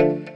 you